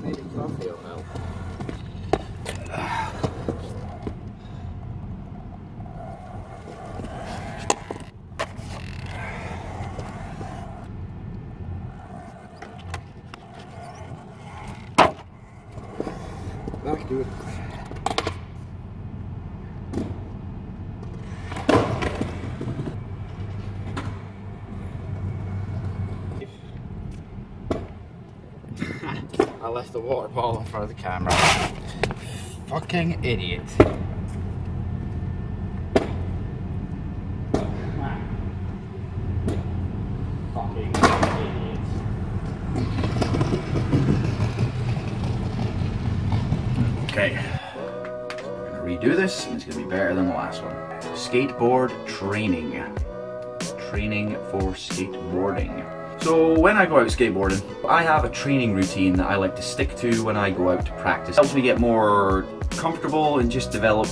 Maybe coffee will help. It. I left the water bottle in front of the camera. Fucking idiot. Okay. We're gonna redo this and it's gonna be better than the last one. Skateboard training. Training for skateboarding. So when I go out skateboarding, I have a training routine that I like to stick to when I go out to practice. It helps me get more comfortable and just develop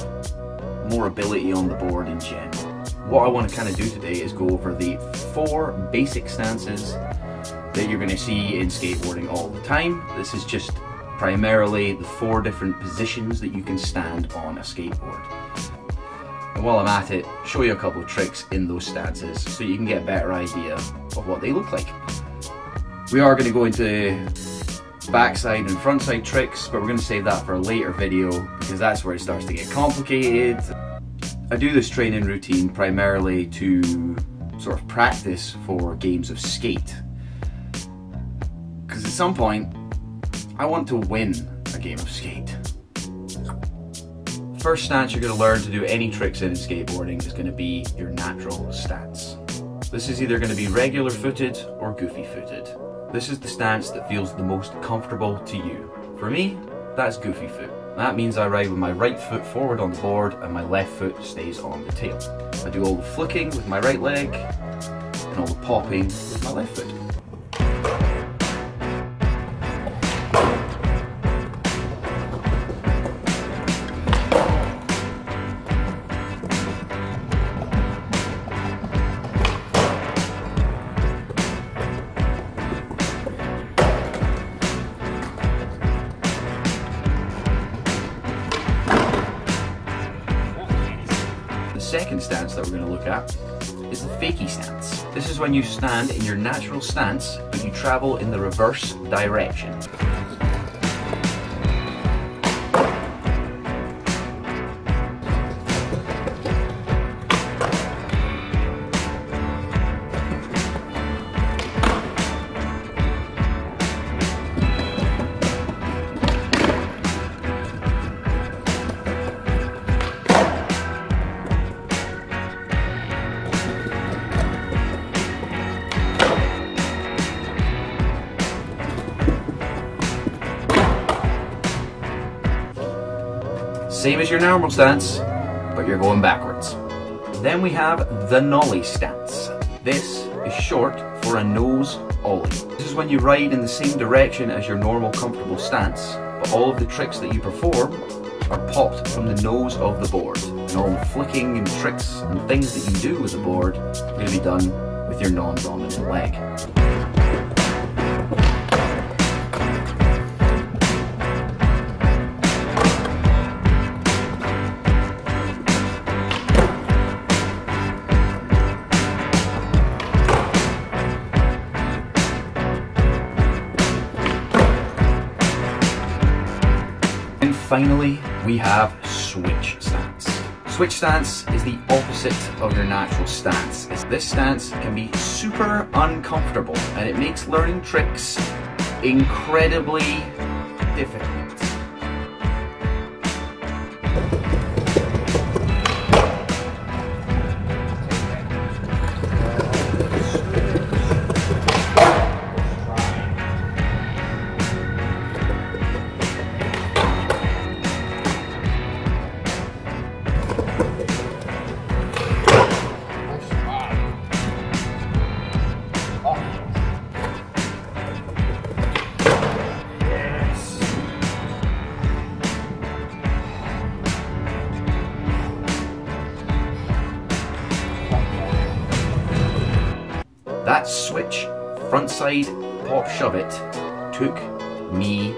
more ability on the board in general. What I want to kind of do today is go over the four basic stances that you're going to see in skateboarding all the time. This is just primarily the four different positions that you can stand on a skateboard. And while I'm at it, show you a couple of tricks in those stances so you can get a better idea of what they look like. We are going to go into backside and frontside tricks, but we're going to save that for a later video because that's where it starts to get complicated. I do this training routine primarily to sort of practice for games of skate. Because at some point, I want to win a game of skate. First stance you're going to learn to do any tricks in skateboarding is going to be your natural stance. This is either going to be regular footed or goofy footed. This is the stance that feels the most comfortable to you. For me, that's goofy foot. That means I ride with my right foot forward on the board and my left foot stays on the tail. I do all the flicking with my right leg and all the popping with my left foot. Second stance that we're going to look at is the fakie stance. This is when you stand in your natural stance, but you travel in the reverse direction. Same as your normal stance, but you're going backwards. Then we have the nollie stance. This is short for a nose ollie. This is when you ride in the same direction as your normal comfortable stance, but all of the tricks that you perform are popped from the nose of the board. And all the flicking and tricks and things that you do with the board are going to be done with your non-dominant leg. Finally, we have switch stance. Switch stance is the opposite of your natural stance. This stance can be super uncomfortable and it makes learning tricks incredibly difficult. That switch, frontside pop shove it, took me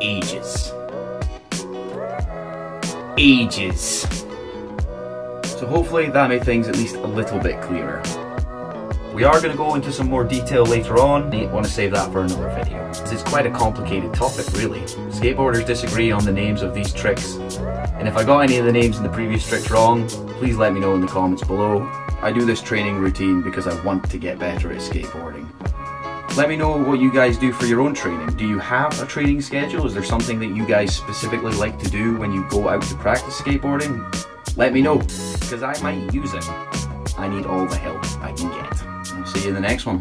ages. Ages. So hopefully that made things at least a little bit clearer. We are going to go into some more detail later on. I want to save that for another video. This is quite a complicated topic really. Skateboarders disagree on the names of these tricks. And if I got any of the names in the previous tricks wrong, please let me know in the comments below. I do this training routine because I want to get better at skateboarding. Let me know what you guys do for your own training. Do you have a training schedule? Is there something that you guys specifically like to do when you go out to practice skateboarding? Let me know, because I might use it. I need all the help I can get. I'll see you in the next one.